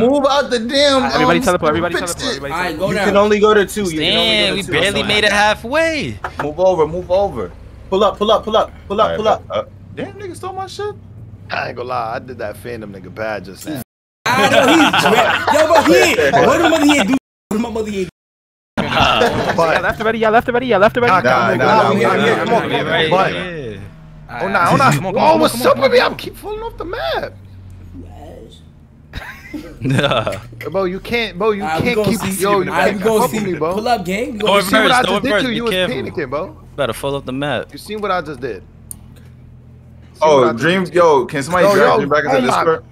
Move out the damn. Everybody um, teleport. Everybody teleport. Everybody All right, teleport. go You down. can only go to two. You can only Damn, go we two. barely made it halfway. Move over. Move over. Pull up, pull up, pull up, pull up, pull up. Uh, damn, nigga stole my shit. I ain't gonna lie, I did that Phantom nigga bad just now. I know he's Yo, bro, he ain't. What the mother he ain't do? What the mother he ain't Y'all left already. Y'all left already. Y'all left already. Nah, nah, Nah, nah, we nah, got nah, here. nah, Come on, nah, come on. nah, Right, but- yeah. Oh, nah, oh, nah. Come on, come Oh, on, what's come on, up come with me? on. I'm keep falling off the map. Nah. Bro, you can't, bro, you Alright, we can't keep, see- yo, you Alright, can't we keep gonna up with see. me, bro. Pull up, gang. We Go gonna You see what I First, just did first, to you? be You was panicking, bro. Better follow up the map. You seen what I just did? See oh, what I Oh, just Dream, yo, can somebody Yo, drag yo, Dream back into oh the my- Discord?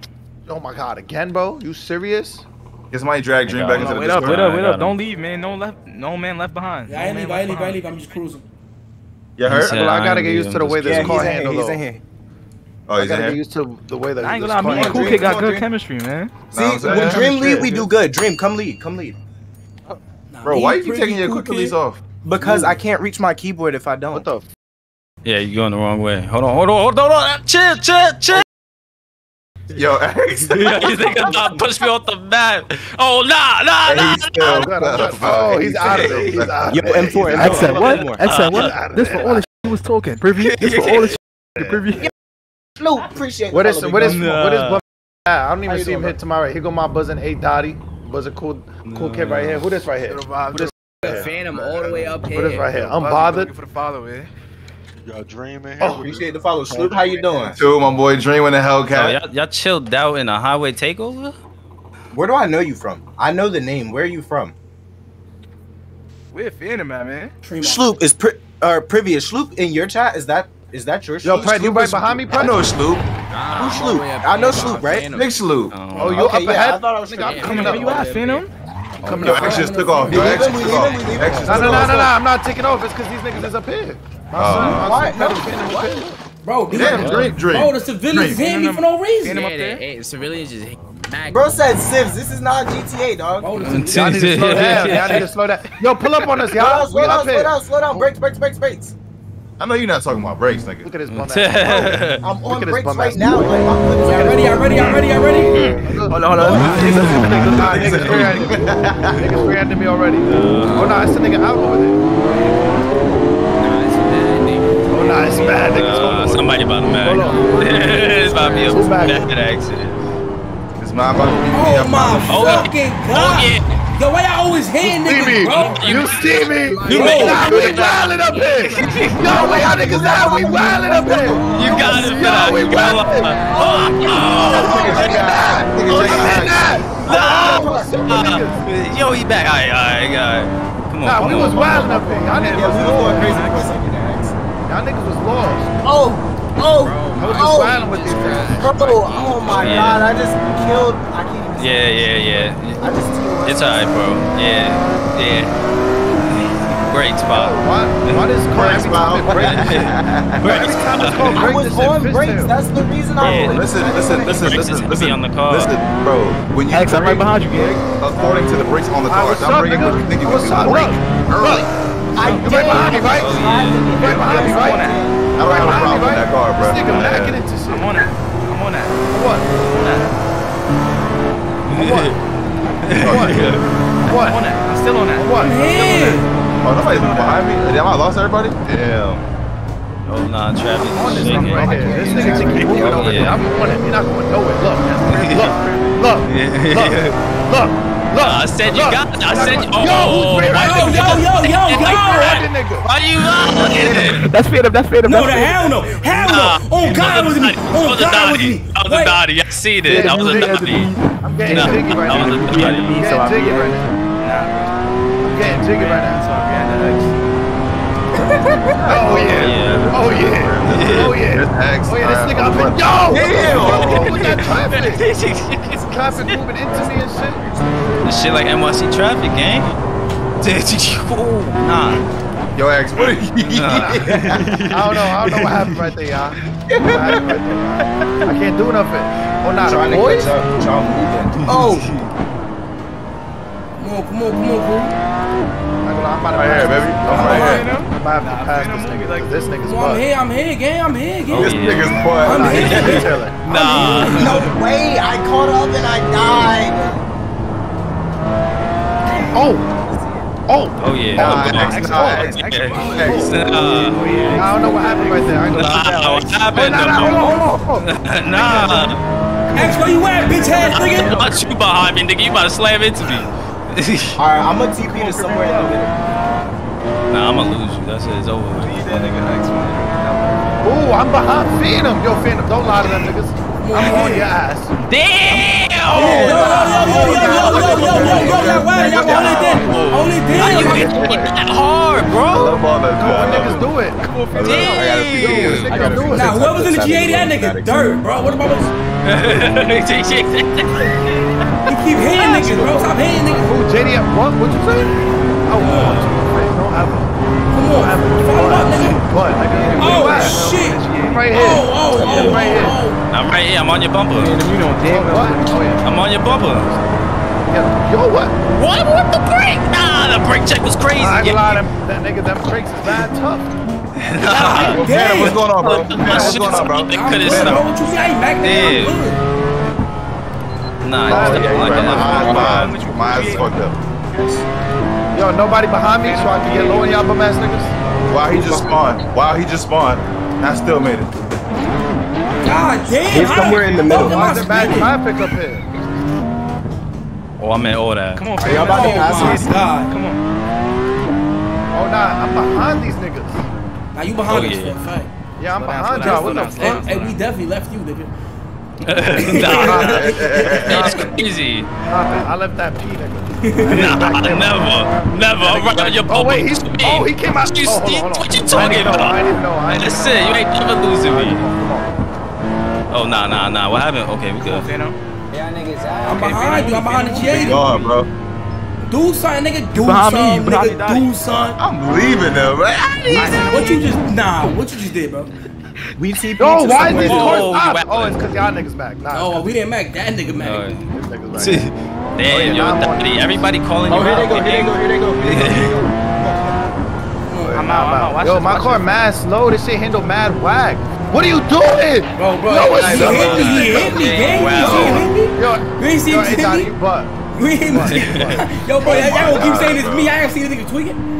Oh my god, again, bro? You serious? Can somebody drag Dream back into the Wait up, wait up, wait up. Don't leave, man. No left. No man left behind. Yeah, I ain't No leave. I leave. I leave. I'm just cruising. You He hurt? said- Well, I I gotta get used to the way this car he's in here. handle He's in here. Oh, I gotta in get used to the way that I ain't gonna lie. Me and handle. Cool Kid got good Dream. chemistry, man. See, Know I'm saying? when Dream lead, we do good. Dream, come lead, come lead. Nah, Bro, me, why you Pretty taking your Cool quick release off? Because I can't reach my keyboard if I don't. What the? Yeah, you're going the wrong way. Hold on, hold on, hold on, hold on. Chill, chill, chill. Yo, X. you think about push me off the map? Oh nah, nah, nah. He's still Oh, God, I'm up, oh, he's out of it. He's out Yo, of it. M4, He's M4. X of said it. what? X said what? This for all the shit he was talking. Preview. This for all the shit. The preview. Sloop, appreciate What is follow me, what is bro. what is Nah. I don't even you see him doing, hit tomorrow. Here go my buzzing eight Dottie. Buzzing cool cool kid right here. Who this right here? Who this Phantom all the way up here. who this right here. right here? Unbothered. For the follow, man. Y'all dreaming Oh, Appreciate the follow. Sloop, how you doing? Two, my boy Dream in the Yo, Hellcat. y'all, y'all chilled out in a highway takeover? Where do I know you from? I know the name. Where are you from? We're Phantom, man, man. Tremont. Sloop is pri- uh, or previous Sloop in your chat. Is that is that your Yo, Sloop? Pred, you right behind me, I Pred? know Sloop. Who's Sloop? I know Sloop, right? Big Sloop. Oh, you Okay, up yeah, ahead? I thought I was Nigga, I'm Phantom. coming Where you up. at, Phantom? Coming Yo, up. X just took off. Yo, We X leaving, just took off. leaving, we leaving. X just No, no, no, no, no. I'm not taking off. It's because these niggas is up here. My Oh. son, my Why? No, Phantom, Phantom, what? Bro, these Damn, Dream, Dream. Bro, the civilians Dream. hit me for no reason. Phantom up Hey, there. hey, civilians just mag. Bro said Sivs. This is not GTA, dog. Bro, the Mm, civilians- Y'all need to slow down. Y'all need to slow down. Yo, pull up on us, y'all. We slow down, slow down, slow down. Brakes, brakes, brakes, brakes. I know you're not talking about brakes, nigga. Look at this bum ass. I'm Look on at this brakes bum right ass. now. Like my foot ready? Y'all ready? Y'all ready? Y'all ready? Hold on, hold on. Nah, niggas reacting. Niggas reacting me already. Oh, no, it's the nigga out over there. Oh, no, it's bad niggas. Hold Uh, somebody about to mag. It's about to be a Who's bad accident. It's my about to be Oh my Oh, yeah. fucking Oh yeah. Yo, why y'all always hitting See me. niggas, bro? You see me. You Yo, made- nah, we wildin' up here. Yo, where y'all niggas at? We wildin' up here. You got it, Yo, we wildin'. got it. Oh, Nigga, check it out. no. Yo, he back. All right, all right, all right. Come on, Nah, come we on. was wildin' up here. Y'all niggas was going crazy lost. for a second there, X. Y'all niggas was lost. Oh, oh, I was just oh, wildin' with these niggas. bro. Oh my Yeah. god, I just killed. I can't even. Yeah, yeah, yeah. I just killed. It's alright, bro. Yeah, yeah. Great spot. Why, why this car every time it breaks? Every time this car I was it's on brakes. That's the reason I Yeah. was. Listen, listen, listen, Brakes listen, heavy listen. on the car. Listen, bro. When you X, I'm right behind you, gang. according to the brakes on the car, what's I'm up, braking what you think you What's can up? do. Brake Look, early. I You did. right behind me, right? Oh, I tried right behind me, right? I don't have a problem with that car, bro. This nigga Yeah. macking into shit. I'm on it. I'm on that. What? What? What? I'm What? On that. I'm still on that. What? Man, Oh, nobody's behind me. Damn, I lost everybody. Damn. Oh, nah, Travis On is this shaking. one right here. This nigga just keep moving over Yeah. here. I'm on it. You're not going nowhere. Look. Look. Look. Look. Look. Look. I said you got it. I said you. going- Yo, Oh, who's rear why yo, yo, yo, yo, yo! That nigga. Why you out? That's Phantom. That's Phantom. No, the hell no, hell no! Oh, On that oh, God was with me, Dottie. That was a God with me. That was a Wait. Dottie. I see it. That was a Phantom, Dottie. I'm getting jiggy right now. a I'm He had to Dottie. getting jiggy right now. I'm getting jiggy right now. So I'm getting the X. Oh yeah. Yeah. Oh yeah. Oh yeah. Oh yeah, oh, this nigga up I'm yo! What the Damn. fuck wrong with that traffic? Traffic moving into me and shit. This shit like NYC traffic, gang. Ooh, nah. Yo, X, what are you? I don't know. I don't know what happened right there, y'all. What right there? I can't do nothing. Oh, nah, Trying the to boys? catch up. Y'all moving. Oh, Come on, come on, come on, cool. I'm about to Right here, baby. I'm right here. I'm about to have pass this nigga. Like, this nigga's Come on, I'm here, I'm here, gang, I'm here, gang. This yeah. nigga's boy. I'm Nah, here. he's. Nah. no way! I caught up and I died. Oh! Oh! Oh yeah. Oh, nah, Oh, X, God. nah, X, Yeah. X. Nah. I don't know what happened right there. I ain't gonna lie. Nah, what Oh, happened? nah, nah, hold on, hold on, hold on. Nah. Ask where you at, bitch ass nigga. Not you behind me, nigga. You about to slam into me. All right, I'm gonna TP to somewhere in the middle. nah, I'm gonna lose you. That's it. It's over. Ooh, I'm behind Phantom. Yo, Phantom, don't lie to them niggas. I'm on your ass. Damn! Only did. How you hit that hard, bro? Come niggas do it. Damn. I gotta do it. Now, whoever's in the G80, that nigga dirt, bro. What am I supposed to You keep hitting niggas, bro. Stop hitting niggas. Oh, JD up front? What you saying? I want you. No, I Come on, follow up, nigga. What? Oh, where you at? shit. Right Oh, here. oh, I'm oh, right here. oh. I'm right here. I'm on your bumper. You know damn What? Oh, yeah. I'm on your bumper. yeah. Yo, what? What? What the brake? Nah, the brake check was crazy. I ain't gonna lie, them, that nigga, them brakes is bad tough. Nah. Yo, Phantom, what's going on, bro? Phantom, what's going on, bro? They I'm could've good, stopped. bro. What you say? I ain't back there. I'm Yeah. good. Nah, Oh, it's yeah, not you like right. that. Mine, mine, mine's fucked up. Yo, nobody behind me so I can get low on y'all bum ass niggas. Wow, he just spawned. Wow, he just spawned. I still made it. God damn. He's somewhere in the middle. fuck am Why I is there bad spinning? traffic up here? Oh, I meant all that. Come on, Are y'all about to Oh pass my? God. Come on. Oh, nah, I'm behind these niggas. Now you behind Oh, us yeah. for a fact. Yeah, I'm Slow behind slow y'all. What the fuck? Hey, hey, we definitely left you, nigga. Nah, it's crazy. Nah, I left that P nigga. Nah, never, never. I'm right on your Oh wait, he's What oh he came out. You oh, hold on, hold on. what you talking about? I didn't know. I didn't That's know. it. You ain't never losing me. Oh, nah, nah, nah. What happened? Okay, we good. Phantom. I'm behind you. I'm behind the G80. Gone, bro. Do something, nigga. Do behind something, behind nigga. Do something. I'm leaving them, man. What you just nah? What you just did, bro? We TP Yo, to why is somewhere these in the cars Whoa, you stopped? Oh, it's because y'all niggas back. Nah, Oh, we didn't make that nigga Oh, mad. these niggas back. Damn, yo, I'm Daddy, everybody calling oh, you Oh, here out. they go, here they go, here they go. Here they go, here they go. I'm out. I'm out. Watch Yo, this, my watch car mad slow. This shit handle mad whack. What are you doing? Bro, bro, No, it's he not. hit me. He hit me, gang. You Wow. hit me? Yo, You ain't see yo, him hit me? but You ain't hit me. Yo, bro, y'all y'all gonna keep saying it's me. I ain't seen the nigga tweaking.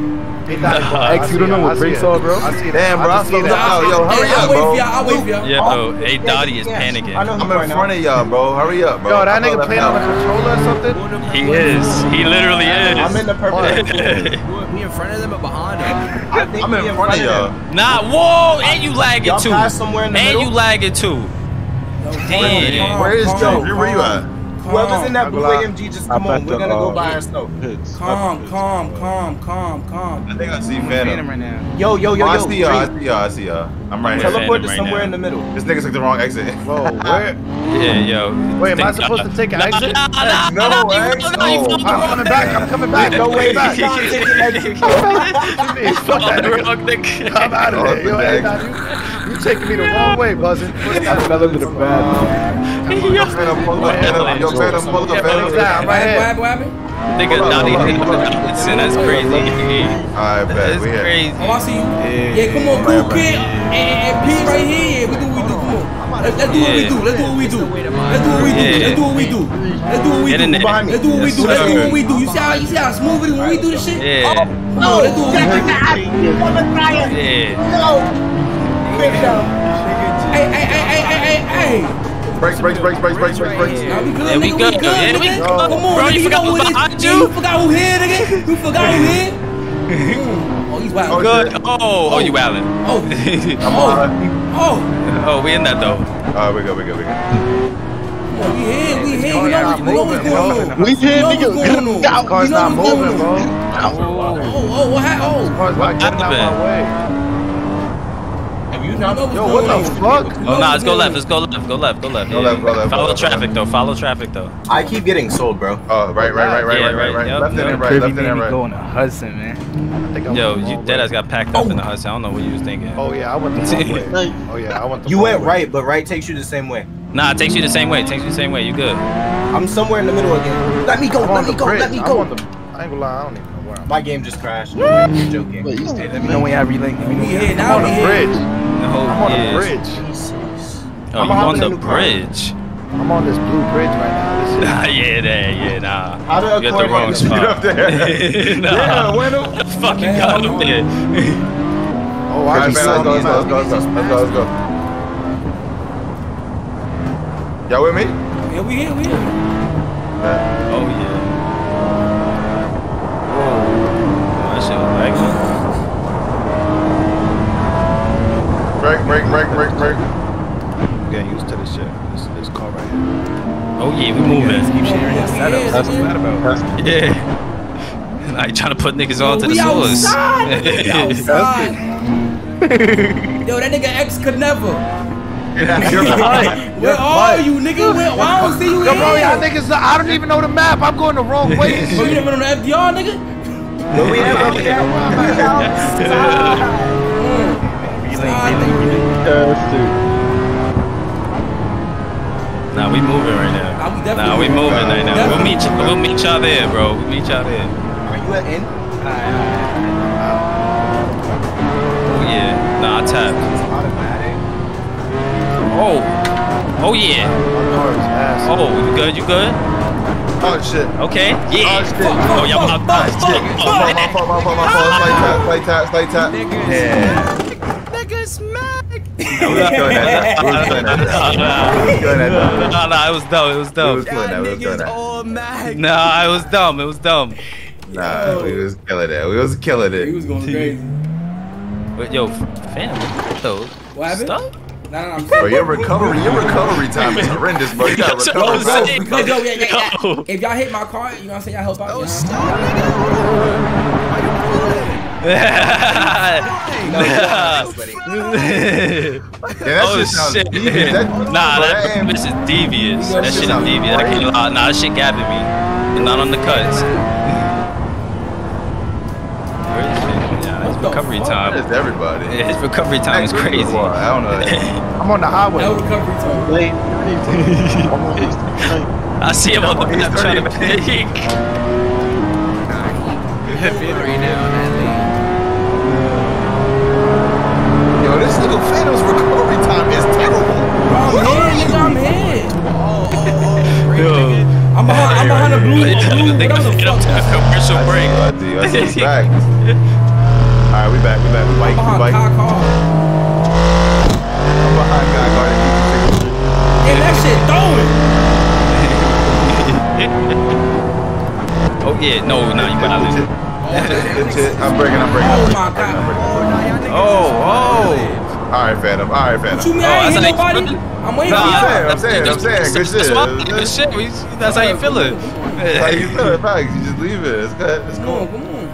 X, you don't know what I see brakes it. are, bro? I see that. Damn, bro, I I see that. down. Yo, hurry Hey, up, I'll wait for y'all. I'll wait for y'all. Yo, hey, Dottie is panicking. I'm in front of y'all, bro. Hurry up, bro. Yo, that nigga playing on out. a controller or something? He is. He literally is. I'm in the purple. I We in front of them or behind them? think I'm we in front of y'all. Nah, whoa, and you lagging too. somewhere in the and middle? you lagging too. Damn. Where is Joe? Where you at? Whoever's in that blue Calm. AMG, just come on. We're gonna go uh, by ourselves. Calm, calm, calm, calm, calm. I think I see I'm Phantom Phantom. right now. Yo, yo, yo, Oh, I see y'all. I see y'all. I see y'all. I'm right here. Teleport to somewhere in the middle. This nigga took the wrong exit. Bro, where? Yeah, yo. Wait, am I supposed to take an exit? Nah, nah, No, nah, no, you No. fucked I'm coming back. I'm coming back. No I'm way. back. Taking that exit. Fuck that wrong nigga. I'm out of there. Yo, hey, you, you taking me the wrong way, buzzing. What's that? Another to the bad. Yo, Phantom, pull up. Phantom. Yo, Phantom, pull up. Yeah, Phantom. What's that? I'm What right here. happened? What happened? Nigga, Hold on, Dottie, hold on, nigga, hold on. Davidson, that's crazy. Alright, bet. That's crazy. Oh, I see you. Yeah, come on, Right, cool right. kid. And, and P right here. We do what we do. Come on. Let's, let's do what we do. Let's do what we do. Let's do what we do. Let's do what we do. Let's do what we do. Let's do what we do. Let's do what we do. You see how you see how smooth it is when we do this shit? Yeah. Come on, let's do what we do. Yeah. Hey, hey, hey, hey, hey, hey, hey. Break, break, break, break, break, break, break. There we go. There we go. Come on, bro, you forgot who behind you. You forgot who here, nigga. You forgot who here. Oh, he's wild. Oh Good. Oh, oh, you wildin'. Oh. oh. come on. Oh. oh. Oh, we in that though. All right, we go, we go, we go. We here, we here. You know, we know what's going on. We here, nigga. This car's not moving, bro. Oh, oh, what happened? Oh, this car's not getting out my way. You know what's Yo, going what the fuck? Oh, nah, let's go left. Let's go left. Go left. Go left. Go yeah. left, go left, go Follow left, traffic left. though. Follow traffic though. I keep getting sold, bro. Oh, right, right, right, right, Yeah, right, right, right. right. Yep, Left yep. then right, left and made then me right. going to Hudson, man. I think I Yo, you wrong dead ass got packed up in the oh. Hudson. I don't know what you was thinking. Oh yeah, I went the wrong way. Oh yeah, I went the You went way. right, but right takes you the same way. Nah, it takes you the same way. It takes you the same way. You good? I'm somewhere in the middle again. Let me go, let me go, let me I'm go. on. I ain't gonna lie, I don't even know where I'm. My game just crashed. You're joking. Wait, you stay Let me know when you have relink. Let me know We when you here now. On We the here. Bridge. No, I'm on yeah. the bridge. Jesus. Oh, I'm you on the in the car. bridge? I'm on this blue bridge right now. this. Nah, yeah, there, yeah, nah. How do You got the wrong spot. Get up there. nah. Yeah, Wendell. What the fuck oh, you got up there? Oh, All I right, man, let's go, let's go, let's go, let's go, let's go, let's go. Y'all with me? Yeah, we here, we here. Oh, yeah. Oh, that shit was like Break, break, break, break, break. I'm getting used to this shit. This, this car right here. Oh, yeah, we moving. Keep sharing your setup. That's what that about. Yeah. Now you trying to put niggas onto to the source. outside, we outside. Yo, that nigga X could never. You're right. Where are you, nigga? Where, why I don't see you Yo, bro, y'all here? niggas, I don't even know the map. I'm going the wrong way. and Bro, you shit. never on the FDR, nigga? Where we at? Where we at? Side, nigga. Nah, we moving right now. Nah, we definitely Nah, we moving. moving right now. We'll meet, y- we'll meet y'all there, bro. We'll meet y'all there. Are you at N? Oh, yeah. Nah, I tapped. Oh. Oh, yeah. Oh, you good? You good? Oh, shit. Okay. Yeah. Oh, shit. Oh, y'all about Fuck, to fuck, shit. fuck, Oh, My fault, my fault, my fault. Slay tap, slay tap, slay tap. Yeah. Nigga smack. We was doing that. We was doing that. Nah, We was doing that. nah, nah, nah, it was dumb. It was We dumb. was doing that. We was doing that. all mad. Nah, it was dumb. It was dumb. Nah, we was killing it. We was killing it. He was going crazy. But yo, fam, what though? What happened? Stuff? Nah, nah, I'm Bro, your recovery, your recovery time is horrendous, bro. You gotta recover I'm saying. Because yo, yeah, yeah, yeah. If y'all hit my car, you know what I'm saying, y'all help out. Oh, stop, nigga. Why Yeah, that oh shit sounds oh, shit! devious. That- nah, bro, that, ain't- this is devious. Yo, That shit shit is sounds devious. I can't lie. Nah, that shit gabbing me. And not on the cuts. Where is it? Yeah, his What the recovery fuck? time. That is everybody. Yeah, his recovery time is Hey, crazy. boy, I don't know. I'm on the highway. No recovery time. I see him on the map trying to thirty. peek. Three now on that lead. Yo, this nigga Phantom's recovery time is terrible. I'm here, nigga, I'm here. Oh, oh, oh. Great, Yo. I'm behind, I'm behind the blue, Yeah, blue, they whatever gonna get up to a commercial break. I do. I see he's back. All right, we back. We back. We bike. We Behind bike. car, car. I'm behind God guarding you. Hey, that shit throwing. Oh yeah, no, no, you gotta leave. Good shit. I'm breaking. I'm breaking. Oh my god. Oh, oh. All right, Phantom. All right, Phantom. What you mean? Oh, I ain't that's hit how you nobody. feeling? I'm waiting Nah, for you. saying, I'm saying, I'm saying, good That's shit. why I'm good shit. That's how you feeling. How you feeling? Facts. You just leave it. It's good. It's Come cool. on, come on.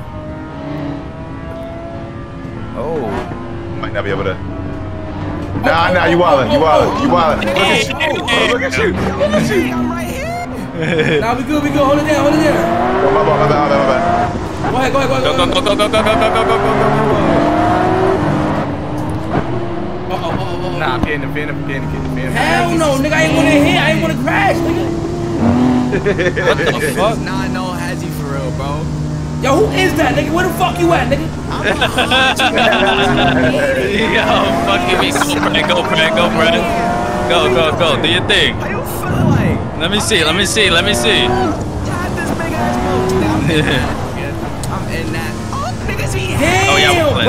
Oh. Might not be able to. Oh, nah, oh, nah, oh, you wildin', you wildin', you wildin'. Look at you. Oh, look at you. Look at you. I'm right here. Nah, we good, we good. Hold it down, hold it down. Oh, my bad, my bad, my bad, my bad. Go ahead, go ahead, go Go, ahead. go, go, go, go, go, go, go, go, go, go, go. Uh-oh, uh-oh, uh-oh. Nah, phantom, getting the phantom. Hell no, nigga. I ain't wanna hit. I ain't wanna crash, nigga. What the fuck? Nah, no, has he for real, bro? Yo, who is that, nigga? Where the fuck you at, nigga? Yo, fucking me. Go, Brad, go, Brad, go, Brad. Go, go, go. Do your thing. I don't feel like. Let me see, let me see, let me see. God, this big ass boat.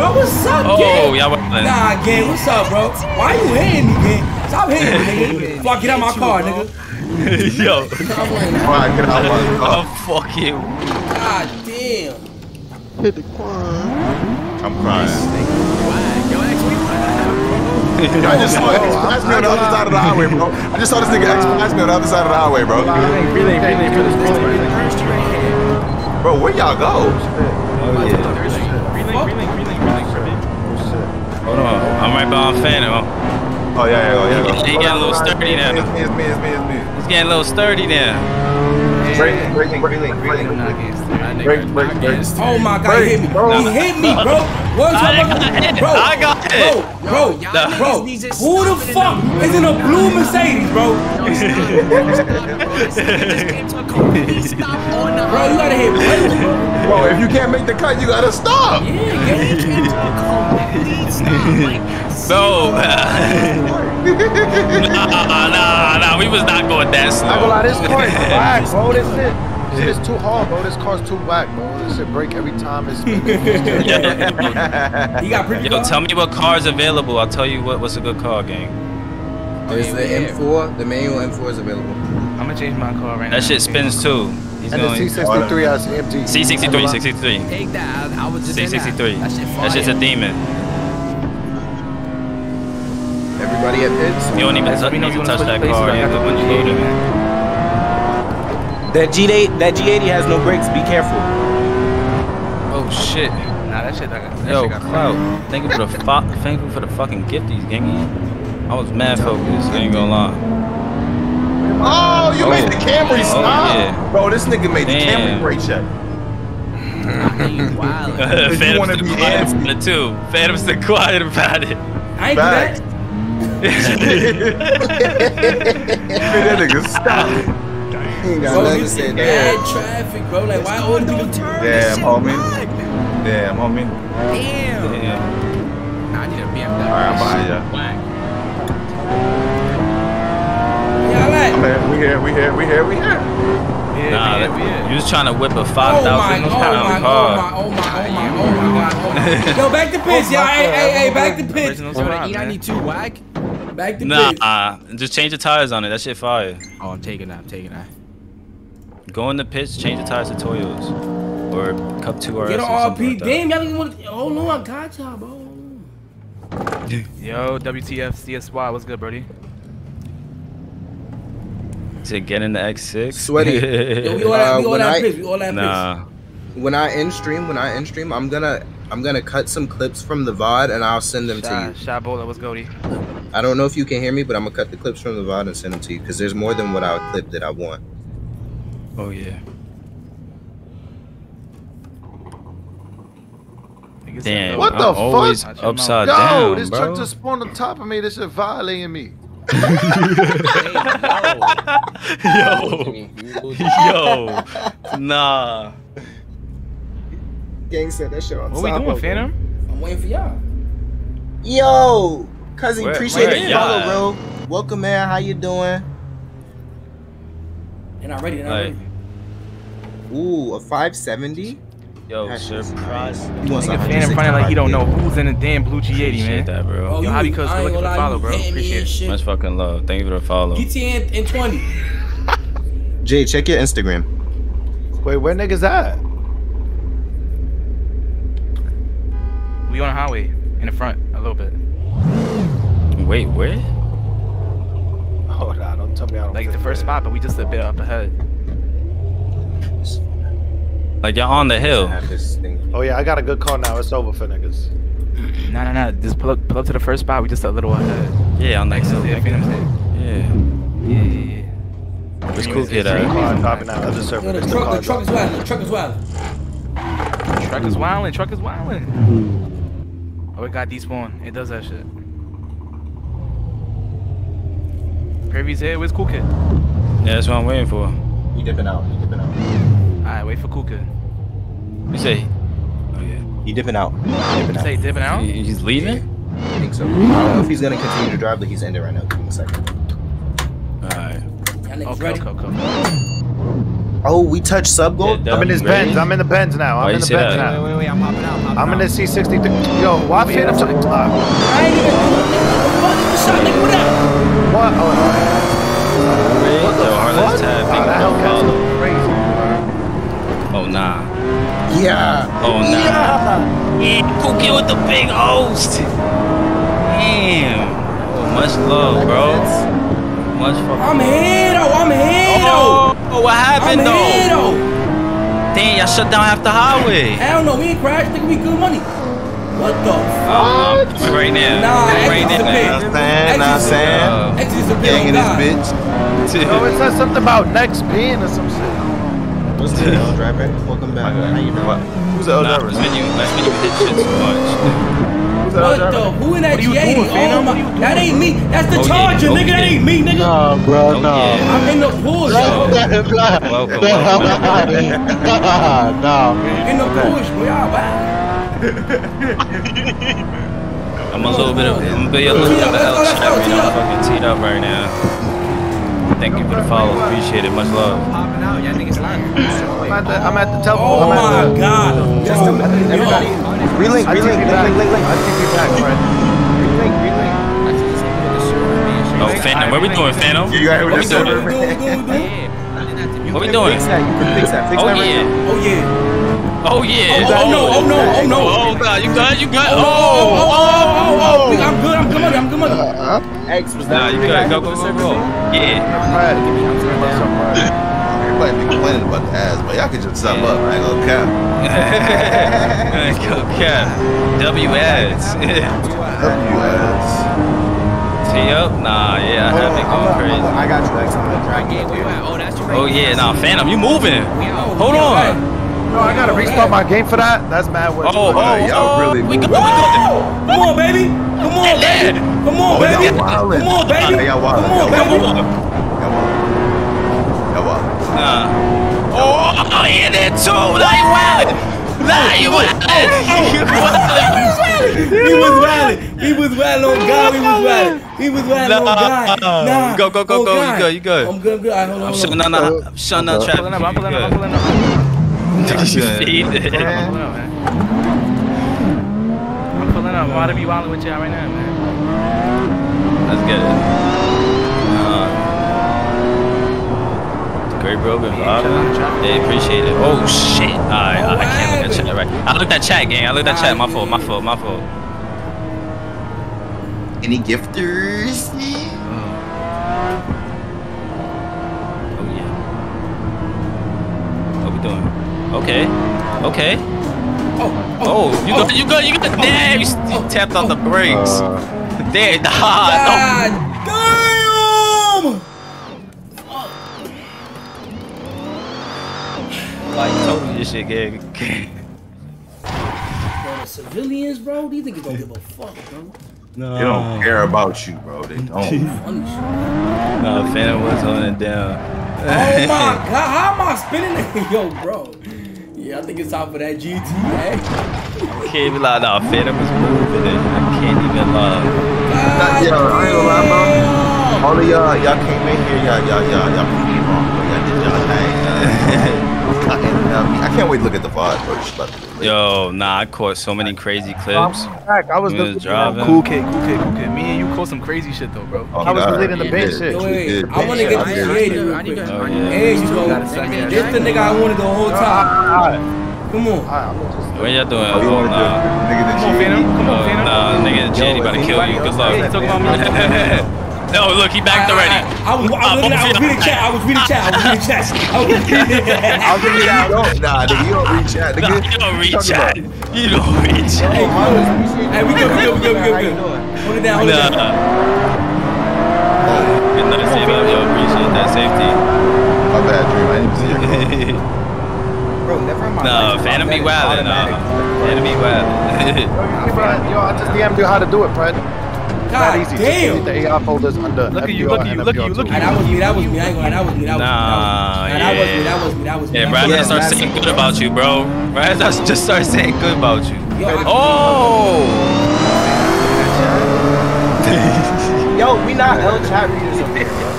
Bro. What's up, Oh, gang? y'all wildin'. Nah, gang. What's up, bro? Why you hitting me, gang? Stop hitting me, nigga. Fuck, get out my car, nigga. Yo, I'm like, All right, get out my oh, car. fuck you. God damn. Hit the quad. I'm crying. Yo, X, we I just saw X pass me on the other side of the highway, bro. I just saw this nigga X pass me on the other side of the highway, bro. Relay, relay, relay for this relay. thirsty right here. Bro, where y'all go? Relay, relay, relay, relay right behind Phantom. Oh, yeah, yeah, yeah. yeah. He got a little sturdy now. It's me, it's me, it's me, it's me. He's getting a little sturdy now. Break, break, break, break, break. Break, break, break. Oh my God, he hit me. Bro. He hit me, bro. What I you got hit. Bro, I got hit. bro, bro, y'all bro. niggas need to Who the fuck is in a blue Mercedes, bro? Bro, you gotta hit brakes, bro. Bro, if you can't make the cut, you gotta stop. Yeah, gang. No, Nah, nah, nah. We was not going that slow. I gonna lie, this car is whack, bro. This shit, this shit is too hard, bro. This car's too whack, bro. This shit break every time. It's You got pretty Yo, tell me what car's available. I'll tell you what, what's a good car, gang. There's the M4. The manual M4 is available. I'm gonna change my car right now. That shit spins too. He's and the going C63 has MG. C63, C63. Take that. I, I was just. C63. That shit. That shit's a demon. Everybody at pits. You don't even That's touch, when we know need you to wanna touch that car I either got when the you. That G8, that G80 has no brakes. Be careful. Oh shit. Nah, that shit. That, that Yo, shit got Cloud, thank you for the fu- thank you for the fucking gifties, gangy. I was mad focused, I ain't gonna lie. Oh, you Oh. made the oh. Camry Oh, stop. yeah. Bro, this nigga made the Damn. Camry brake check. You wild. Phantom's wanna the quiet about it too. Phantom's the quiet about it. I ain't Facts. Do that nigga stop. He ain't got Bro, nothing you to say there. bad traffic, bro. Like, why all the people Damn, homie. Damn, homie. Damn. Yeah. I need a BMW. Alright, I'm behind ya. Whack. Yeah, I like. Man, we here, we here, we here, we here. Yeah, Nah, yeah, that- yeah. you was trying to whip a 5,000 Oh my, 5,000 oh my, oh my, oh my, oh my, oh my, oh my. Yo, back to pitch, y'all. Hey, hey, hey, back to pitch. Original Yo, spot, the man. E92 whack. Back to Nah, pitch. uh, just change the tires on it. That shit fire. Oh, I'm taking that. I'm taking that. Go in the pits, change the tires to Toyos. Or Cup 2 RS Get an RP. like. Damn, y'all didn't want to. Hold on, I got y'all, bro. Yo, WTF CSY, what's good, Brody? To get in the X6? Sweaty. Yo, we all Uh, that, we all when that I- pitch. We all that pitch. nah. When I end stream, when I end stream, I'm gonna I'm gonna cut some clips from the VOD and I'll send them to you. shot Bola, what's goody? I don't know if you can hear me, but I'm gonna cut the clips from the VOD and send them to you because there's more than what I would clip that I want. Oh, yeah. Damn. said, What I'm the fuck? always Watch upside Yo, down, this bro. truck just spawned on top of me. This shit violating me. Yo. Yo. Nah. Gang said that shit on What we doing, Phantom? I'm waiting for y'all. Yo, cousin, Where- appreciate where the y'all follow, bro. Welcome, man. How you doing? They're not ready. They're not Like, ready. Ooh, a 570. yo, That shit's surprise. You want Nigga some Phantom running like he don't know who's in the damn blue G80, Appreciate man. that, bro. Oh, Yo, Hobby Cuz, I ain't looking gonna for follow, bro. Appreciate and it. Much fucking love. Thank you for the follow. GT and, and 20. Jay, check your Instagram. Wait, where niggas at? We on the highway in the front a little bit. Wait, where? Hold on, don't tell me I don't. Like the first spot, but we just a bit up ahead. Like y'all on the hill. have this thing. Oh yeah, I got a good call now. It's over for niggas. No, no, no. Just pull up, pull up to the first spot. We just a little ahead. Yeah, on the Next to hill. the Phantom's head. Yeah. Yeah, yeah, yeah. Where's Cool Kid Three at? car dropping out of the Yo, server. the It's the truck, the truck is dropping. wild. The truck is wild. Truck is wildin'. Truck is wildin'. Oh, it got despawn. It does that shit. Previous head. Where's Cool Kid? Yeah, that's what I'm waiting for. He dipping out. He dipping out. Alright, wait for Cool Kid. You say? Oh yeah. He dipping out. Dipping out. Say dipping out. He- He's leaving? I think so. I don't know if he's gonna continue to drive, but he's ending right now. Give him a second. Alright. Y'all Okay, ready? okay, okay. Oh, we touched sub goal. Yeah, I'm in this Ready? Benz. I'm in the Benz now. I'm you in the say Benz that? now. Wait, wait, wait. I'm popping out. Popping I'm in the C63. Yo, why Wait, Phantom I'm took? Uh, I ain't even doing nothing. What the shot, nigga? What up? what? Oh, Wait, what the yo, Harlan's fuck? tab. Nah, that you for the Hellcat follow. is crazy, bro. Oh nah. Yeah. Oh nah. Yeah, Cool Kid with the big host. Damn. Oh, much love, bro. Much fucking. I'm here, though. I'm here, though. Oh, what I'm happened here, though? though. Damn, y'all shut down half the highway. Hell no, we ain't crashed. Nigga, we good money. What the fuck? Oh, I'm right now. Nah, I'm right exit the pit. now. Know what I'm saying? Know what I'm saying? Uh, Exit is a bit Gang on in this God. bitch. Yo, it says something about next pin or some shit. What's the deal, driver? Welcome back. How you doing? Who's the L driver? this menu, this menu hit shit too much. Who's the What the? Who in that What are you G80? oh Phantom? my, What that ain't me. That's the Oh. Charger, Oh, nigga. That ain't me, nigga. Nah, bro, Oh, yeah. I'm in the Porsche. Yo. Welcome, welcome. nah, In the Porsche, bro. Y'all wow. I'm a little bit of, I'm a bit a little bit of an L chat right now. I'm fucking teed up right now. Thank you for the follow. Appreciate it. Much love. Popping out, y'all niggas lying. I'm at the, I'm at the Oh. I'm at my god. Just Yo, to everybody. Relink, I relink, take you link, back. link, link, link. I take you back, Fred. Relink, relink. Oh, Phantom, what we doing, Phantom? You got What we doing? What we doing, what we doing, what we doing? You What we can doing? Fix that. You can fix that. Fix Oh that oh, yeah. Oh yeah. Oh yeah. Oh, no, oh no, oh no. Oh god, you got, you got. Oh oh, oh, oh, oh, oh, oh, oh. I'm good, I'm good money, I'm good uh-huh. money. X was that. Nah, you the good. guy Go, go, was go, serving go. me? Yeah. Fred, give me what's up, Fred? Everybody be complaining about the ass, but y'all can just stop up. I ain't gonna count. Go, Cap. W ads. W ass. T up? Nah, yeah, I have on, going a- I'm crazy. I got you, X. I'm gonna drag you Yeah, up where you here. at? Oh, that's right Oh yeah, nah, Phantom, you moving. Hold on. No, I gotta restart my game for that. That's mad. What? Oh, oh, Hey, y'all oh, oh, really we good, we moving. Come on, baby. Come on, baby. Come on, Oh, baby. y'all wildin'. Come on, baby. Hey, y'all Come on, baby. wildin'. Y'all wildin'. Y'all wildin'. Nah. Oh, oh, yeah, that too. Nah, you wild. Nah, you wild. You wild. He was wild. He was wild on oh, God. He was wild. He was wild on oh, God. Nah. Nah. Go, go, go, Oh, go. You God. good, you good. I'm good. I'm good. All right, hold on. I'm hold shutting on. down, I'm shutting down traffic. Pulling up, I'm pulling up, I'm You pulling up. good. You feed it. I'm pulling up, man. I'm pulling up. I'm about to be wilding with y'all right now, man. Let's get it. Great bro, good vibe. Yeah, appreciate it. Oh shit! Alright, I can't look at chat right. I looked at chat, gang. I looked at chat. My fault. My fault. My fault. Any gifters? Oh yeah. What we doing? Okay. Okay. Oh, Oh, oh, oh. you got, you got, you got. Damn, you, you tapped on the brakes. Uh. Damn, nah, God damn! Like, told you this shit, gang. Bro, the civilians, bro, these niggas don't give a fuck, bro. No. They don't care about you, bro. They don't. Funny shit. No, Phantom was holding it down. Oh my god, how am I spinning it? Yo, bro. Yeah, I think it's time for that GT, eh? Can't even lie, nah, Phantom was moving it. I can't even lie. God yo, I ain't gonna lie, bro. damn. All of y'all, y'all came in here, y'all, y'all, y'all, y'all proved me wrong, bro. Y'all did y'all thing. I, I can't wait to look at the VOD, bro. Just about to- Yo, nah, I caught so many crazy clips. Back. I was We was driving. Cool kid, cool kid, cool kid. Me and you caught some crazy shit though, bro. Oh, I was God, deleting the you shit. Yo, wait, I want to get I this creative real quick. to- I need yeah. to- Hey, you go. Gotta suck it. This the nigga I wanted the whole time. Come on. alright, I'm What y'all doing? Oh, you Oh, do nah. nigga that Come on, you Phantom. Come on, Oh, Phantom. nah, nigga, Jay, Yo, about to kill you. Good luck. Hey, talk about me. No, look, he backed already. I, I, was, I, ah, was, looking, I was reading chat. I was reading chat. I was reading chat. I was reading I'll give you nah, nigga, you don't reach out, Nah, you don't reach Talking out. about- You don't reach out. Hey, hey, we good, we good, we good, we good, we good. Hold it down, hold it down. Good night, see you, yo. Appreciate that safety. My bad, Dream. I didn't see your call. Bro, never mind. No, Phantom be wildin', nah. Phantom be wildin'. Yo, yo, I just DM'd you how to do it, Fred. Not God easy. Just delete damn. the AI folders under Look at you, FDR look at and you, look at you, FDR2. look Nah, that was me, that was me. I ain't gonna, that was me, that was me. Nah, that was me. Nah, that was me, yeah. that was me, that was me. Yeah, That Brad was just start saying good about you, bro. Brad just just start saying good about you. Yo, Oh! Yo, we not L chat readers over here, bro.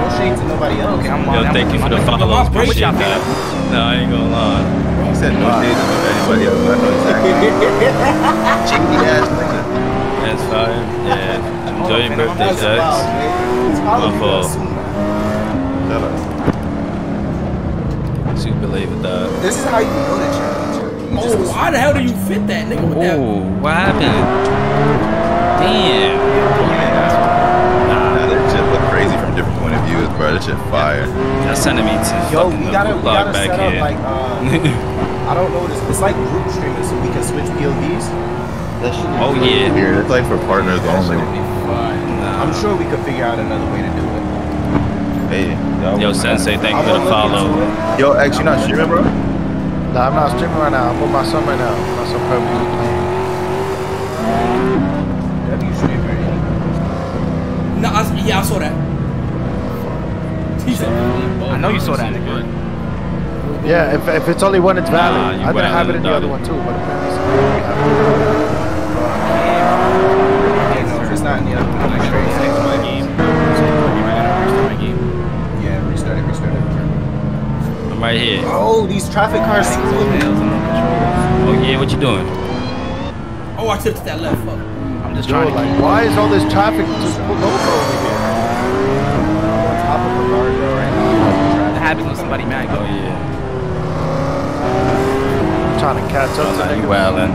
No shade to nobody else. Okay, I'm on. Yo, thank you for the I'm- follow. I'm breaking Appreciate that. No, I ain't gonna lie. He said no shade to anybody else. I know exactly. Cheeky ass nigga. That's fine. Yeah. Enjoy your I'm birthday, That's wild, Jax. It's all of you My fault. that assume that. Shut up. Super late with that. This is how you know that you're Oh, why the hell do you fit that nigga with that? Oh, what happened? Damn. Nah, that shit look crazy from different point of views, bro. That shit fire. That's sending me to Yo, we gotta, we gotta back set up here. like, uh, I don't know this. It's like group streaming, so we can switch POVs. That shit. oh yeah. Here, it's like for partners only. Nah. I'm sure we could figure out another way to do it. Hey, Yo, Sensei, thank you for the follow. Yo, X, you not streaming, bro? Nah, I'm not streaming right now. I'm with my son right now. My son probably playing. W stream, right? No, I, yeah, I saw that. I know you saw that. Yeah, if, if it's only one, it's valid. Nah, you I didn't have it in the other one too, but apparently it's- I gotta restart my game. I gotta restart my game. Yeah. Restart it. Restart it. I'm right here. Oh, these traffic cars. Nails and no controls. Oh yeah, what you doing? Oh, I tipped to that left. Fuck. I'm just Yo, trying to like, why is all this traffic just pulled over over here? Top of the guardrail right now. That happens when somebody mad. Oh Go. yeah. I'm trying to catch up Oh, to nah, you niggas. wildin'.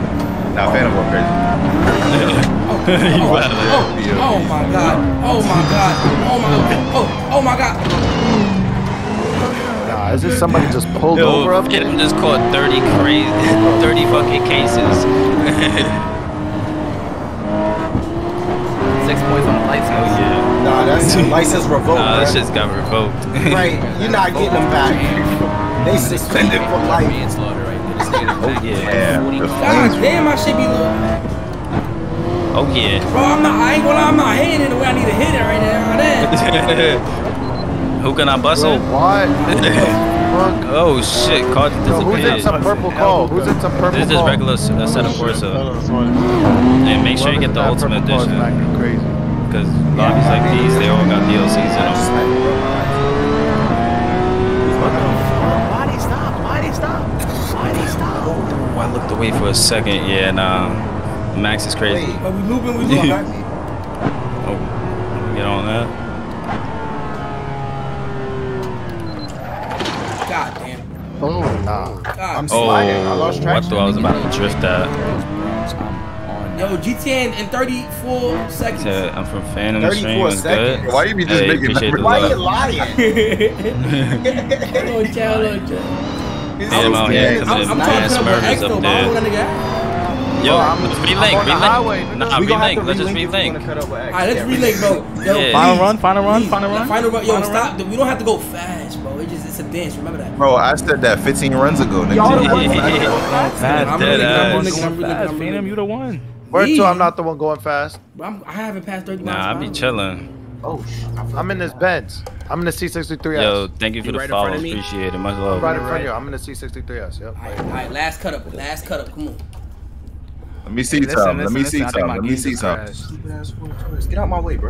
Nah, Phantom go crazy. you Oh, wildin'. oh, oh my god. Oh my god. Oh my. Oh, oh my god. Nah, is this somebody just pulled over Yo, up hit him just caught 30 crazy, 30 fucking cases. Six points on the lights. Oh yeah. Nah, that's license revoked. Nah, this bruh. shit's got revoked. Right, you're not getting them back. They suspended for life. Manslaughter right there. This nigga Oh yeah. God damn, I should be low. Oh yeah. Bro, I'm not. I ain't gonna lie. I'm not hitting it the way I need to hit it right now. Right Who can I Bro, bustle? what? Oh shit, car just Yo, who's in some purple call? Who's in some purple This is just call? regular s- uh, Assetto Corsa. And make sure you get the ultimate purple is edition. crazy. Because lobbies like these, they all got DLCs in them. Why'd he stop? Why'd he stop? Why'd he stop? Oh, I looked away for a second. Yeah, nah. Max is crazy. But we looping, we looping. Oh, get on that. God damn. Oh, nah. God. I'm Oh, sliding. I lost oh, track. I traction. thought I was about to drift that. Yo, GTA in, in 34 seconds. So, I'm from Phantom 34 Stream. What's seconds. good? Why you be just Hey, making appreciate the Why you love. lying? Hello, child, hello, child. I'm out here I'm, I'm talking about murders X though, but I don't know there. what that nigga. Yo, I'm- let's I'm relink, highway, relink. Nah, We relink. Let's just relink if we wanna relink. cut up with X. Alright, let's Yeah, relink, bro. Yo, Yeah. Final run, final run, final run. Final run. Yo, Final stop. We don't have to go fast, bro. It just it's a dance. Remember that. Bro, I said that 15 runs ago, nigga. Y'all don't Yeah. I'm dead relink, I'm ass. I'm relink, Fast, I'm Phantom, you the one. Where to? I'm not the one going fast. Bro, I'm, I haven't passed 30 miles. Nah, I per be chilling. Oh, I'm in this Benz. I'm in the C63S. Yo, thank you for You the right in front follows. of me? Appreciate it. Much right in front of you. I'm in the C63S. Yep. Alright, alright, last cut up, last cut up. Come on. Let me see Listen, Tom. Let me listen, see I Tom. Let me see just Tom. crashed. stupid ass Ford Taurus. Get out my way, bro.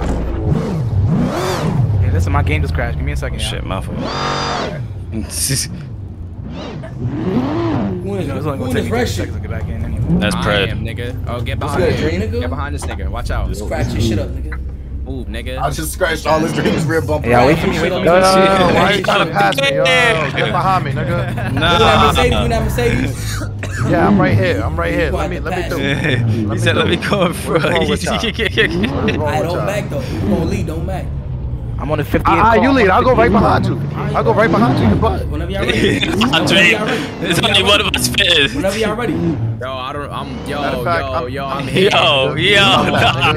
Hey, listen, my game just crashed. Give me a second. Shit, my fault. Who in It's only gonna take me 30 shit? seconds to get back in anyway. That's I Pred. am, nigga. Oh, get behind good, this nigga? Get behind this nigga. Watch out. Just Scratch your shit up, nigga. Move, nigga. I just scratched all his dreams rear bumper. Yeah, wait for me, wait for me. No, no, no, no. Why are you trying to pass me? Yo, Yeah. get behind me, nigga. You that Mercedes? You that Mercedes? Yeah, I'm right here. I'm right here. Let me, let me to do. pass. he me said, do "Let me it. go in front." What's wrong with y'all? What What is wrong I don't back though. You gonna lead, don't back. I'm on the 58 Ah, ah, you lead. I'll go right behind you. I'll go right behind you. You butt. Whenever y'all ready. Andre, there's only one of us fit. Whenever y'all ready. Yo, I don't. I'm. Yo, Matter of fact, yo, I'm- yo. I'm I'm here. Yo, yo, nah,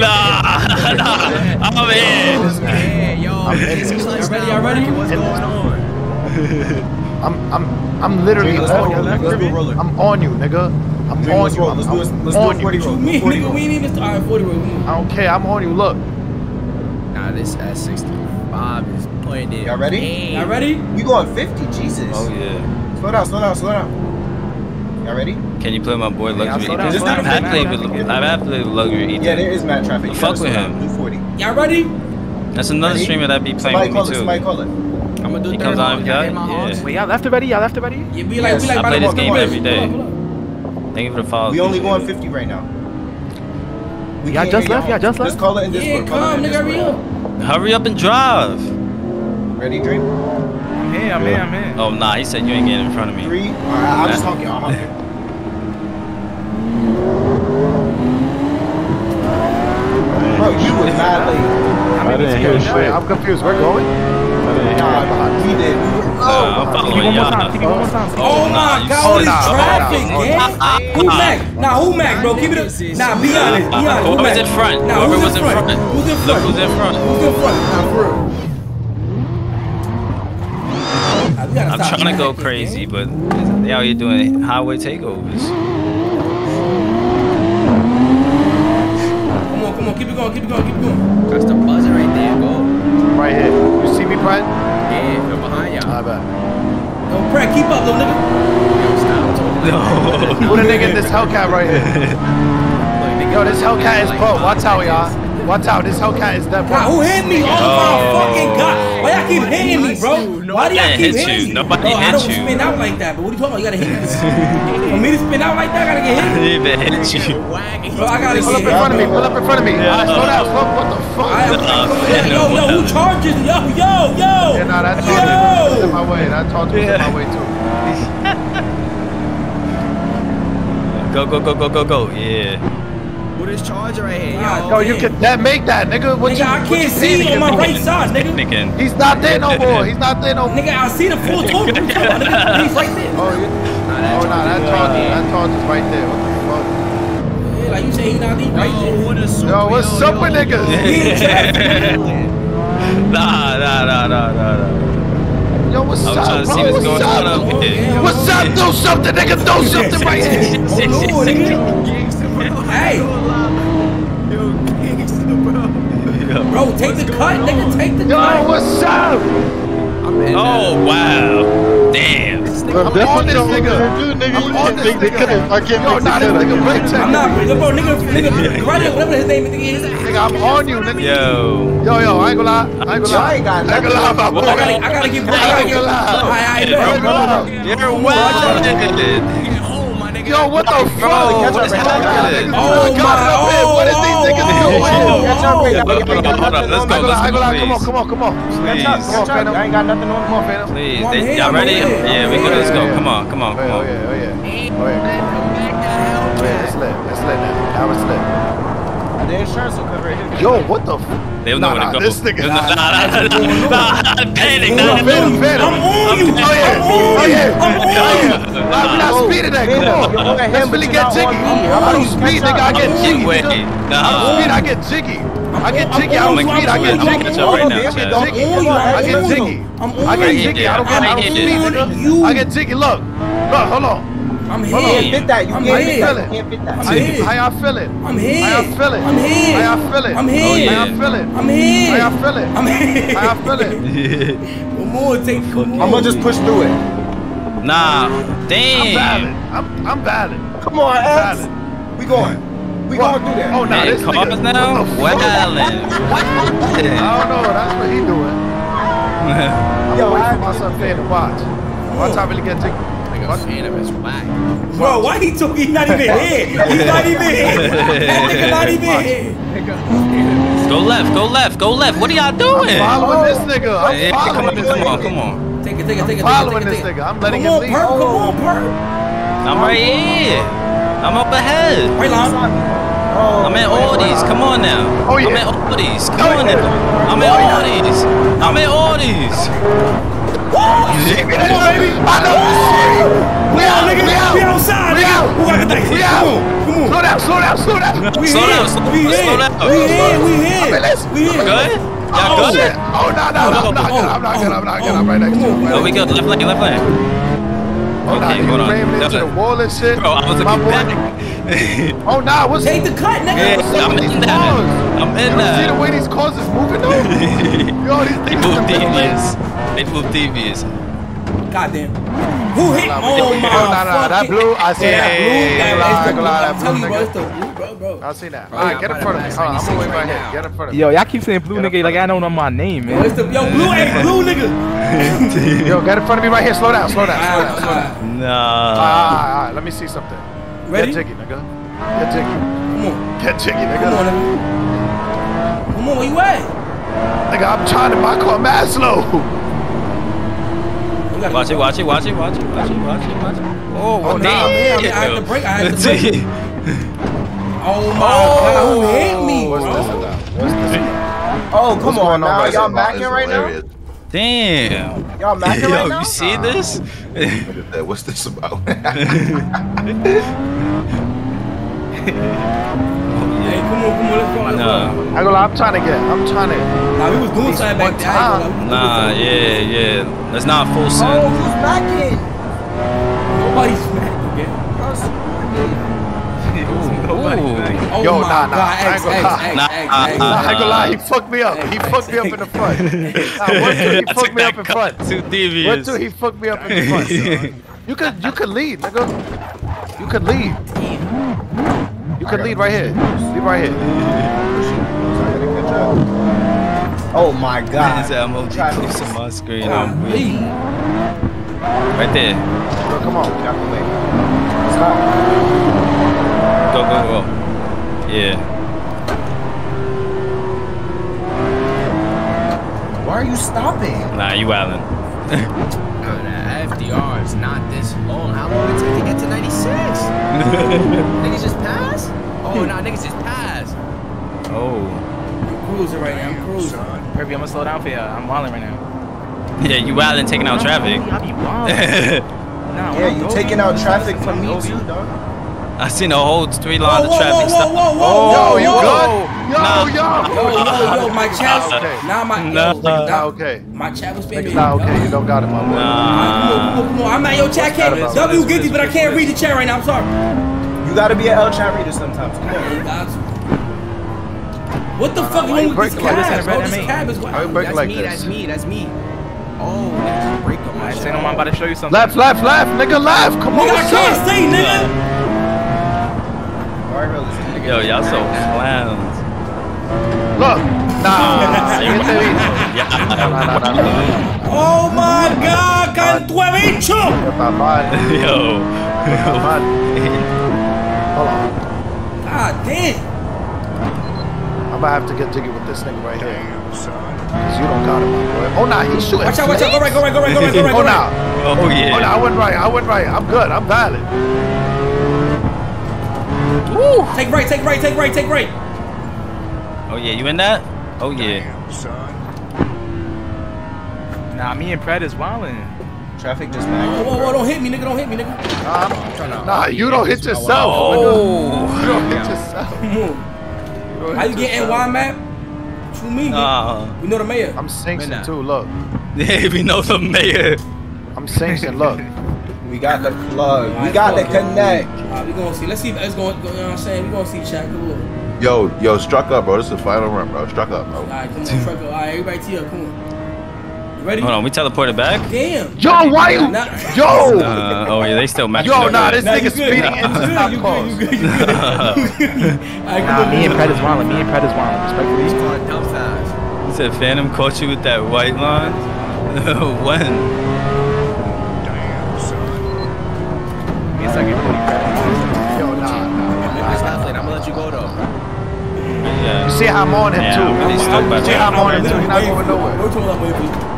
nah, nah, I'm in. Yeah, yo. It's clutch Y'all ready? now, Y'all ready? What's going on? I'm, I'm, I'm literally Let's on you. Let's go roller. I'm on you, nigga. I'm Dream, on let's you. roll. I'm, Let's do it. I'm Let's do on a 40 you. roll. Me, 40 nigga, roll. we ain't even start. Alright, 40 roll. I don't care. I'm on you. Look. Nah, this S65 is putting it. Y'all ready? in. Y'all ready? You going 50? Jesus. Oh yeah. Slow down, slow down, slow down. Y'all ready? Can you play my boy Luxury slow down, Ethan? I've down. had to play with I've had to with Luxury Ethan. Yeah, there is mad traffic. You Fuck with him. Do 40. Y'all ready? That's another Ready? streamer that be playing Somebody with call me it, too. somebody call it. I'm gonna do He third comes on with Y'all that. hit my hogs? Yeah. Wait, y'all left already? Y'all left already? Yeah, be like, be like, I play this game fucking every bridge. day. Pull up, pull up. Thank you for the follow. We only going 50 right now. We Y'all just left? Y'all just left? Just left? call it in Yeah, Discord. call come, nigga, hurry up. Hurry up and drive. Ready, Dream? I'm here, I'm here, I'm here. Oh nah, he said you ain't getting in front of me. Three. Alright, I'll just honk you. I'll honk you. Bro, you was mad late. I didn't hear Wait, I'm confused. We're going? Nah, did. We were, Nah, I'm oh, TV following one more time, y'all. One more time. Oh my god, slow all this traffic, down, slow gang. Who Mac? Nah, who Mac, bro? Keep it up. Nah, be honest, be honest. Who Whoever's Mac? in front, Nah, whoever was in front. Who's in front? Who's in front. Who's in front? Nah, for real. Nah, we gotta I'm trying to go crazy, gang. but they out here doing highway takeovers. Come on, come on, keep it going, keep it going, keep it going. That's the buzzer right there. Go. Right here. You see me, Brad? Yeah, go behind y'all. I bet. Yo, Pratt, keep up, little nigga. Yo, stop. No. Who the nigga in this Hellcat right here? Look, Yo, this Hellcat is like broke. five Watch out, y'all. seconds. Watch out, this Hellcat is dead. God, who hit me? Oh, my Oh. fucking god. Why y'all keep hitting me, bro? Why do y'all keep hitting you. me? Nobody bro, I don't you. spin out like that, but what are you talking about? You gotta hit me. For me to spin out like that, I gotta get hit. Even hit you. Bro, I gotta Pull up in front of me, pull up in front of me. Alright, slow down, slow. What the fuck? I yo, yo, who charges? Yo, yo, yo. Yeah, nah, that charge was in my way. That charge was in my way too. Go, go, go, go, go, go. Yeah. With this charger right here, God yo. Yo, you can that make that, nigga. What Nigga, you, I what can't you see panicking on my right side, nigga. Thinking. He's not there no more. He's not there no more. Nigga, I see the full total. What you talking about, nigga? He's right there. Oh, you, oh, nah, that charge, that charge is right there. What the fuck? Like you say, he not even right Yo, there. what a super, Yo, what's yo, up with niggas? He in traffic. Nah, nah, nah, nah, nah, nah. Yo, what's I was up, bro? what's What's going on up? up here. What's up? Do something, nigga. Do something right here. Oh, Lord, nigga. Hey, Yo, gangsta, bro. bro, take the cut, nigga. Take the Yo, cut. what's up? I'm in Oh, wow. Damn. I'm on this nigga. nigga. I'm on this nigga. I can't Yo, nah, this nigga break. I'm not, bro, nigga, nigga, right here, whatever his name is. Nigga, I'm on you, nigga. Yo. Yo, yo, I ain't gonna lie. I ain't gonna lie. I ain't gonna lie about I gotta, I gotta get, I gotta get. I, I, bro. You're well. Get home, my nigga. Yo, what the fuck? Bro, what is happening? Oh Got it up my, here. What is these oh, niggas oh, doing? oh, oh. Hold on, hold on, hold on. Let's go, I ain't gonna lie, I ain't gonna lie. let's Come on, go, come on, come on. please. Come on, Phantom. I ain't got nothing on. Come on, Phantom. Please. I'm They, here, y'all I'm ready? here, Yeah, I'm we good. here. Let's go. Come on, come on, Oh come yeah, oh on. yeah, oh yeah. Oh yeah, come on. Back the Oh yeah, it's Hellcat. lit. It's lit now. Now it's lit. The insurance will cover it. Yo, what the? F- They don't Nah, know where to go. this nigga- Nah, nah, nah, nah, nah, panic. Phantom, nah. Phantom, Phantom. I'm on you. Oh yeah, I'm oh on you. I'm oh on yeah. you. Nah, we not speeding that. Come on. Let's really get jiggy. I don't speed, nigga. I get jiggy. Wait. I nah. don't speed. I get jiggy. I get jiggy. I on don't speed. I I'm get jiggy. I'm on I get jiggy. I I'm get on jiggy. I'm I on get jiggy. I don't get. I don't I'm speed, on you. I get jiggy. Look, look. Hold on. I'm Hold here. on. Fit that. You I'm can't here. fit that. You can't fit that. I'm How here. how y'all feeling? I'm here. How y'all feeling? I'm here. How y'all feeling? I'm here. How yeah. y'all feeling? I'm here. How y'all feeling? I'm here. How y'all feeling? Come on, take. Come on. I'm gonna just push through it. Nah, I'm damn. valid. I'm I'm valid. Come on, X. Valid. We going. We What? going through that. Oh, nah, Hey, this cars nigga. now? What the fuck? Wildin'. I don't know. That's what he doing. I'm Yo, waiting I- for my son fan to watch. Watch how really get jiggy. Nigga, Phantom is whack. Bro, why he took? He's not even here. He's not even here. That nigga not even here. Go left, go left, go left. What are y'all I'm doing? following this nigga. I'm Yeah, come following on, this come on, come on. Take it, take it, take it, take it, Following take it, this take it. nigga. I'm letting Come him on, lead. Perk. Come on, Perk. I'm right here. I'm up ahead. Right line. I'm in all these. Come on now. Oh, yeah. I'm in all these. Come Oh, on now. I'm in Oh, all these. I'm in all these. Come on, baby. I know this shit. We out, nigga. We out. We outside, We out. Who got the dice? We out. come on. Slow down, slow down, slow down. We Slow here. down, slow- we slow here. down. We here. We here. Okay, let's- We here. Good? Oh, Y'all shit. good? Oh, no, no, no. I'm not good. I'm not good. I'm not good. I'm right next to him. Oh, we good. Left lane, left lane. Oh, Okay, you hold on. ran into the wall and shit. Bro, I was My looking back. Oh, nah, what's Take the cut, Yeah, nigga. what's I'm in that. I'm in that. You see the way these cars is moving though? Yo, these They niggas move are moving. Devious. They move devious. Goddamn. Who hit? Nah, Oh nah, my nah, nah, that blue, I see Yeah, that. that blue. Ain't That, gonna the blue. lie, that I'm telling you, bro, it's the blue, bro, bro. I see that. Bro, All right, get in front of me. Hold on, I'm gonna wait right right here. Get in front of me. Yo, y'all keep saying blue nigga like I don't know my name, Yo, it's man. the yo blue, hey blue nigga. Yo, get in front of me right here. Slow down, slow down, slow down, slow down. Alright, Nah. right, all right, all right, let me see something. Ready? Get jiggy, nigga. Get jiggy. Come on, Get jiggy, come on, nigga. nigga. Come on, where you at? Nigga, I'm trying to my car mad slow. You gotta Watch it, watch it, watch it, watch it, watch it, watch it, watch it. Oh, Oh, damn. nah, man, I mean, I had to break- I had to break. Oh my Oh. god, who hit me, What's this bro? about? What's this about? Oh, come What's on going now. Y'all now macking is right now? Damn. Y'all macking Yo, right now? you see this? Look at that. What's this about? Hey, come on, come on, let's go. Let's Nah. I ain't gonna lie, I'm trying to get, I'm trying to. Nah, we was doing something back there. I ain't gonna lie, we was doing Nah, yeah, yeah. That's not full Oh, send. who's macking? Nobody's smacked again. Ooh. Oh Yo, nah, nah, god, I ain't gonna lie. X, Nah, X, nah, Nah, I ain't gonna lie, he fucked me up. He fucked me up in the front. Nah, one, two, he fucked me up in cut front. Too One, devious. two, he fucked me up in the front. You could, you could lead, nigga. You could lead. You could lead right here. Lead right here. Oh my god. It's an emoji close to my screen. Oh, I'm weak. Right there. Bro, come on. Get out the way. Stop. Go, go, go. Yeah. Why are you stopping? Nah, you wildin'. No, FDR is not this long. How long did it take to get to 96? niggas just pass? Oh, hmm. nah, niggas just pass. oh. I'm cruising right now. I'm cruising. Kirby, I'm gonna slow down for you. I'm wilding right now. Yeah, you wildin' taking out traffic. I be wilding. Nah, Yeah, you taking out traffic from me too, dog. I seen a whole three Whoa, lines whoa, of traffic whoa, whoa, stop. whoa, whoa, Yo, you good? Yo, Nah. yo. Yo, yo, yo, my chat. Okay. Now my, Nah. yo, Not now, okay. my chat was spinning. Niggas not okay. You don't got it, my boy. Come on, come Nah. on, come on. I'm at your chat. I can't. W What is get this? but I can't read the chat right now. I'm sorry. You gotta be an El chat reader sometimes. Come on. You got to. What the fuck why you you want with this break like this? cab, bro? That's This me. cab is Why you wild. break That's like me, this? that's me, that's me. Oh, niggas just break up my I shit. say no, I'm about to show you something. Left, left, left. Nigga, left. Come on, Nigga, I what's can't up? stay, nigga. Alright, bro, listen, nigga. Yo, y'all so clowns. Look. Nah. Oh my God, canto he bicho. Está mal. Yo. Está. Hold on. God damn. I'm gonna have to get jiggy with this nigga right here. Cause you don't got it, my boy. Oh nah, he's shooting. Watch out, watch out. Go right, go right, go right, go right, go oh, right, Oh right. nah. Oh Oh nah. I went right. I went right. I'm good. I'm valid. Woo! Take right, take right, take right, take right. Oh yeah, you in that? Oh yeah. Damn, son. Nah, me and Pred is wilding. Traffic just Whoa, back. whoa, whoa, don't hit me, nigga, don't hit me, nigga. Nah, you don't hit yourself. Oh. You don't hit yourself. Come. How you get NY map? What you mean? Nah. We know the mayor. I'm sinking too. Look, Yeah, we know the mayor. I'm sinking. Look. We got the plug. We got the connect. Alright, we gonna see. Let's see if it's going. You know what I'm saying? We gonna see chat. Yo, yo, struck up, bro. This is the final run, bro. Struck up, bro. Alright, come on, truck. Up. Alright, everybody tee up. Come on. You ready? Hold on, we teleported back. Damn. Yo, why you? Nah. Yo. Uh, oh yeah, they still matching Yo, up nah, there. this Nah, you nigga good. speeding You into good, stop you calls. good, you good, you good. Alright, come Nah, on. me and Pred is wilding. Me and Pred is wilding. Respectfully. Going dumb fast. He said Phantom caught you with that white line. when? Me and second Cody Pred. Yo, nah, nah, nah. It's not late. I'm gonna let you go though. Yeah. You see how I'm on him Yeah, too. I'm really stoked by You see how I'm that. on him too. He's not going nowhere.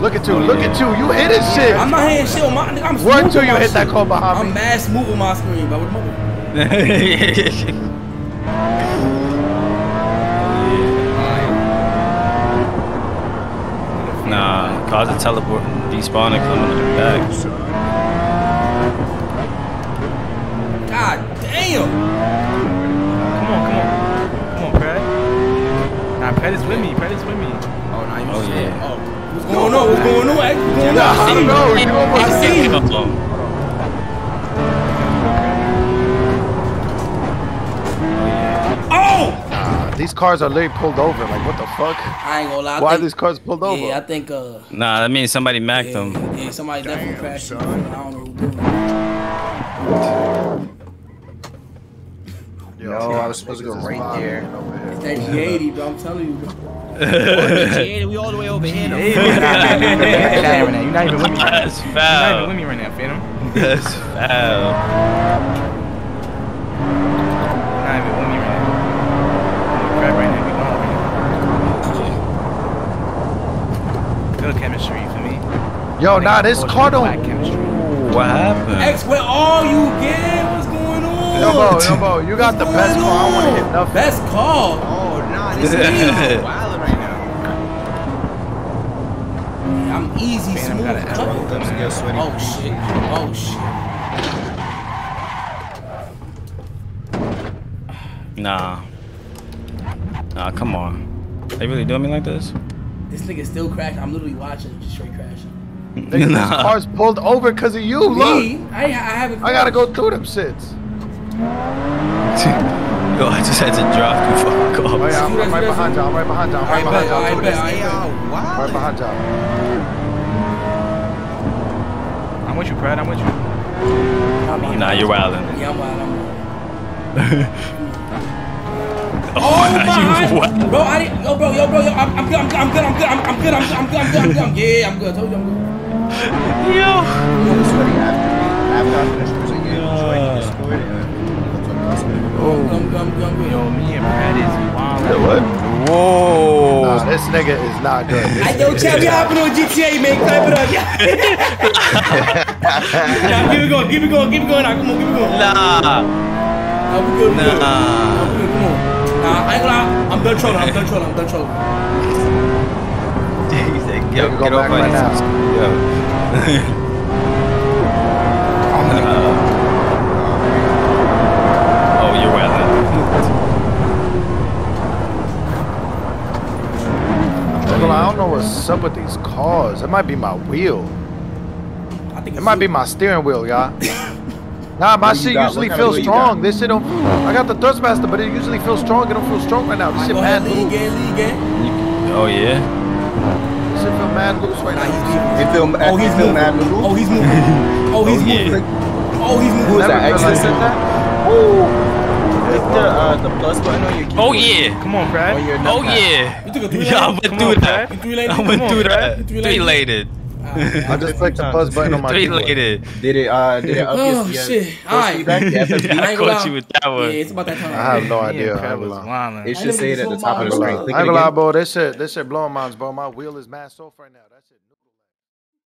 Look at you. Look at you. You hit his shit. I'm not hitting shit on my. nigga, I'm Work smooth till on you my hit that shit. call behind I'm me. mad smooth on my screen, but with mother. nah, cause a teleport, despawn and come coming back. God damn. Come on, come on. Come on, Pred. Nah, Pred is with me. Pred is with me. Oh, no, you Oh, yeah. Oh, What's going on? What's going on? What's going Nah, on? I don't know. You almost I see you. Oh! Nah, these cars are literally pulled over. Like, what the fuck? I ain't gonna lie. I Why are these cars pulled over? Yeah, I think uh, Nah, that means somebody macked yeah, them. yeah, somebody definitely crashed. I don't know who did it. Yo, I was supposed to go right there. It's That G80, bro. I'm telling you, bro. Jada, we all the way over here. Hey, you're not even with me right now. That's You're not even with foul. me right now, Phantom. That's foul. You're not even with me right now. Pred right now. Good chemistry for me. Yo, nah, this car Black don't. chemistry. What happened? X, where are you, again? What's going on? Yo, bro, yo, bro, you got the best going car. I want to on? hit nothing. Best call. Oh, nah, this is wildin' right now. I'm easy, Phantom smooth. got an cut. arrow. Lips get sweaty. Oh shit. Oh shit. Nah. Nah, come on. They really doing me like this? This nigga still crashing. I'm literally watching, just straight crashing. Nigga, This nah. car's pulled over because of you. Look, Me? I, I haven't. I gotta go through them shits. Yo, I just had to drop you fuck Oh yeah, I'm, I'm right behind y'all. I'm right behind y'all. I'm right behind bet, y'all. alright, too. I'm bet. yo, Right behind y'all. I'm with you, Pred. I'm with you. Nah, you're wildin'. Yeah, I'm wild. I'm wild. Oh you my! what? Bro, I didn't. Yo, bro, yo, bro, yo. I'm, I'm good. I'm good. I'm good. I'm good. I'm, I'm good. I'm good. I'm good. I'm good. I'm good. Yeah, I'm good. I told you I'm good. Yo. Sweaty after after I finished losing it, joining Discord and I'm. I'm good. I'm good. I'm good. Yo, me and Brad is wild. What? Whoa. Nah, this nigga is not good. This Hey, yo, Chad, we hopping on GTA, man. Clap it up. Yeah. nah, keep it going. Keep it going. Keep it going. Nah, come on. Keep it going. Nah. Nah, we good. We good. Nah. Nah, we good. Come on. Nah, I ain't gonna lie. I'm done trolling. I'm done trolling. I'm done trolling. He said, yo, Nigga, get back off right now. Yo. Oh, you're wildin'. Well, I don't know what's up with these cars. It might be my wheel. I think It might be my steering wheel, y'all. Nah, my shit got? usually What kind of feels strong. This shit don't. I got the Thrustmaster, but it usually feels strong. It don't feel strong right now. This Alright, shit mad loose. again. Lead again. Oh, yeah? This shit feel mad loose right now. It feel, Oh, he's feel moving. mad little. Oh, he's moving. Oh, he's Oh, moving. Oh, he's Who moving. was that? Never Exit said that? Woo! Click the uh the plus button on your keyboard. Oh, yeah. Come on, Brad. On Oh, yeah. You took a three Yeah, I lane? went Come through that. Brad. You three lane? I Come went on, through that. You three lane? Three-lated. I just clicked the plus button on my keyboard. Three-lated. Did it uh did it up Oh, your shit. your Alright. feedback? The FFB? I I ain't caught you with that Yeah, one. it's about that time. I have no idea. and I Brad ain't was gonna lie. wildin'. It should say it at the top of the so screen. mild. I it ain't gonna lie, again. bro. This shit, this shit blowing minds, bro. My wheel is mad soft right now. That shit.